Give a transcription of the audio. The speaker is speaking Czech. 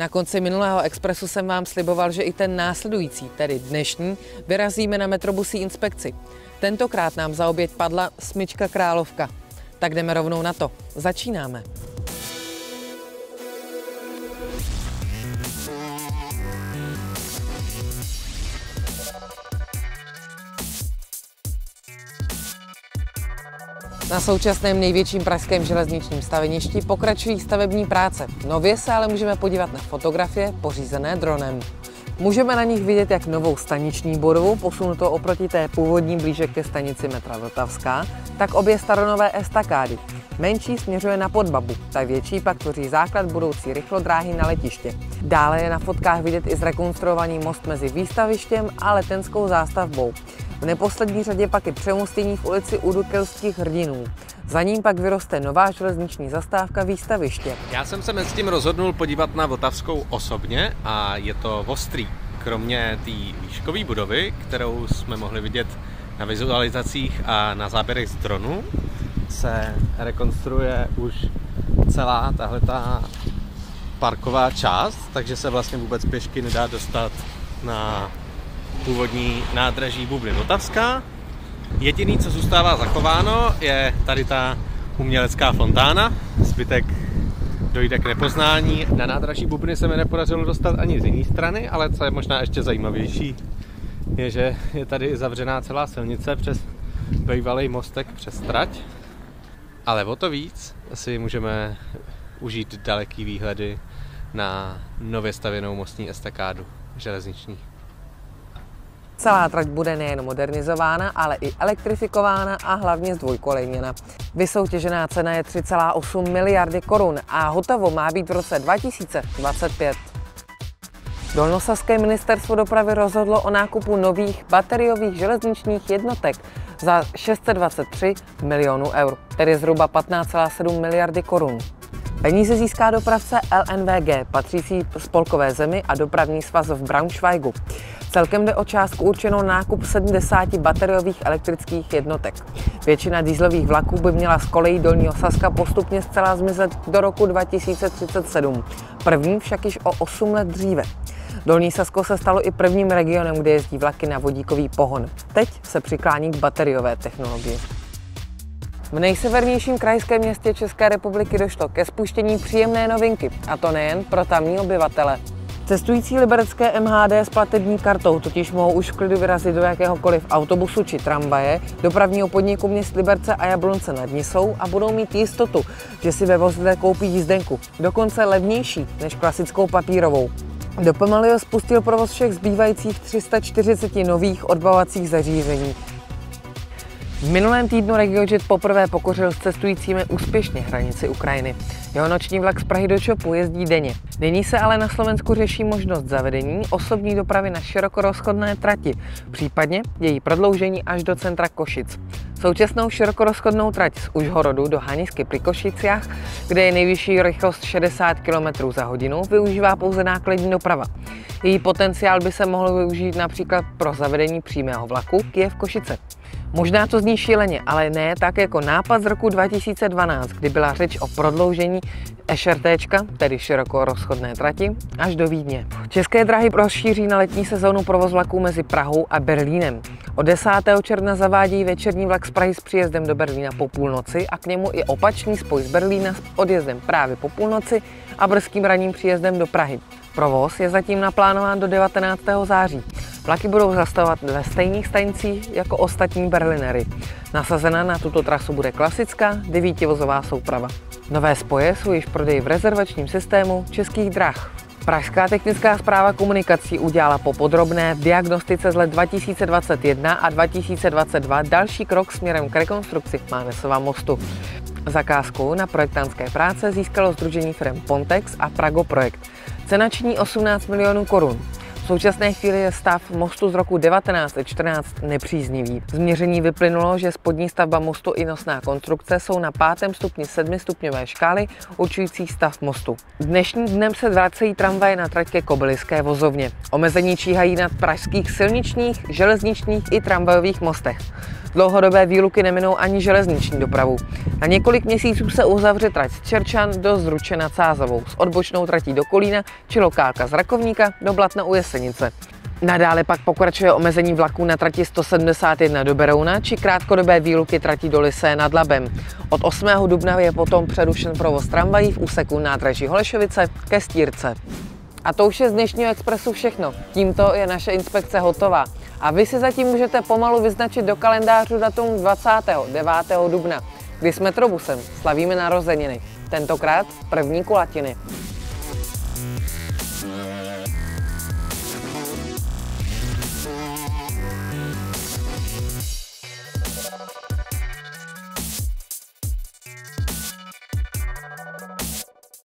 Na konci minulého expresu jsem vám sliboval, že i ten následující, tedy dnešní, vyrazíme na metrobusí inspekci. Tentokrát nám za oběť padla smyčka Královka. Tak jdeme rovnou na to. Začínáme. Na současném největším pražském železničním staveništi pokračují stavební práce. Nově se ale můžeme podívat na fotografie pořízené dronem. Můžeme na nich vidět jak novou staniční budovu, posunutou oproti té původní blíže ke stanici metra Vltavská, tak obě staronové estakády. Menší směřuje na Podbabu, ta větší pak tvoří základ budoucí rychlodráhy na letiště. Dále je na fotkách vidět i zrekonstruovaný most mezi výstavištěm a letenskou zástavbou. V neposlední řadě pak je přemostění v ulici Udukelských hrdinů. Za ním pak vyroste nová železniční zastávka výstaviště. Já jsem se mezi tím rozhodnul podívat na Vltavskou osobně a je to ostrý. Kromě té výškové budovy, kterou jsme mohli vidět na vizualizacích a na záběrech z dronu, se rekonstruuje už celá tahle parková část, takže se vlastně vůbec pěšky nedá dostat na původní nádraží Bubny Vltavská. Jediný, co zůstává zachováno, je tady ta umělecká fontána. Zbytek dojde k nepoznání. Na nádraží Bubny se mi nepodařilo dostat ani z jiné strany, ale co je možná ještě zajímavější, je, že je tady zavřená celá silnice přes bývalý mostek přes trať. Ale o to víc si můžeme užít daleký výhledy na nově stavěnou mostní estakádu železniční. Celá trať bude nejen modernizována, ale i elektrifikována a hlavně zdvojkolejněna. Vysoutěžená cena je 3,8 miliardy korun a hotovo má být v roce 2025. Dolnosaské ministerstvo dopravy rozhodlo o nákupu nových bateriových železničních jednotek za 623 milionů eur, tedy zhruba 15,7 miliardy korun. Peníze získá dopravce LNVG, patřící spolkové zemi a dopravní svaz v Braunschweigu. Celkem jde o částku určenou nákup 70 bateriových elektrických jednotek. Většina dýzlových vlaků by měla z kolejí Dolního Saska postupně zcela zmizet do roku 2037. První však již o 8 let dříve. Dolní Sasko se stalo i prvním regionem, kde jezdí vlaky na vodíkový pohon. Teď se přiklání k bateriové technologii. V nejsevernějším krajském městě České republiky došlo ke spuštění příjemné novinky, a to nejen pro tamní obyvatele. Cestující liberecké MHD s platební kartou totiž mohou už v klidu vyrazit do jakéhokoliv autobusu či tramvaje, dopravního podniku měst Liberce a Jablonce nad Nisou a budou mít jistotu, že si ve vozidle koupí jízdenku, dokonce levnější než klasickou papírovou. Do Pomalio spustil provoz všech zbývajících 340 nových odbavacích zařízení. V minulém týdnu RegioJet poprvé pokořil s cestujícími úspěšně hranici Ukrajiny. Jeho noční vlak z Prahy do Čopu jezdí denně. Nyní se ale na Slovensku řeší možnost zavedení osobní dopravy na širokorozchodné trati, případně její prodloužení až do centra Košic. Současnou širokorozchodnou trať z Užhorodu do Hanisky pri Košiciach, kde je nejvyšší rychlost 60 km za hodinu, využívá pouze nákladní doprava. Její potenciál by se mohl využít například pro zavedení přímého vlaku Kiev Košice. Možná to zní šíleně, ale ne tak jako nápad z roku 2012, kdy byla řeč o prodloužení SRT, tedy široko rozchodné trati, až do Vídně. České dráhy rozšíří na letní sezónu provoz vlaků mezi Prahou a Berlínem. Od 10. června zavádí večerní vlak z Prahy s příjezdem do Berlína po půlnoci a k němu i opačný spoj z Berlína s odjezdem právě po půlnoci a brzkým ranním příjezdem do Prahy. Provoz je zatím naplánován do 19. září. Vlaky budou zastavovat ve stejných stanicích jako ostatní Berlinery. Nasazena na tuto trasu bude klasická devítivozová souprava. Nové spoje jsou již prodej v rezervačním systému Českých drah. Pražská technická zpráva komunikací udělala po podrobné diagnostice z let 2021 a 2022 další krok směrem k rekonstrukci Mánesova mostu. Zakázku na projektantské práce získalo Združení firm Pontex a Prago Projekt. Cena činí 18 milionů korun. Současné chvíli je stav mostu z roku 1914 nepříznivý. Z měření vyplynulo, že spodní stavba mostu i nosná konstrukce jsou na pátém stupni sedmistupňové škály určující stav mostu. Dnešním dnem se vracejí tramvaje na trať ke Kobyliské vozovně. Omezení číhají na pražských silničních, železničních i tramvajových mostech. Dlouhodobé výluky neminou ani železniční dopravu. Na několik měsíců se uzavře trať z Čerčan do Zruče nad Sázovou s odbočnou tratí do Kolína či lokálka z Rakovníka do Blatna u Jesenice. Nadále pak pokračuje omezení vlaků na trati 171 do Berouna či krátkodobé výluky trati do Lisé nad Labem. Od 8. dubna je potom přerušen provoz tramvají v úseku nádraží Holešovice ke Stírce. A to už je z dnešního Expressu všechno. Tímto je naše inspekce hotová. A vy si zatím můžete pomalu vyznačit do kalendářů datum 29. dubna, kdy s Metrobusem slavíme narozeniny. Tentokrát první kulatiny.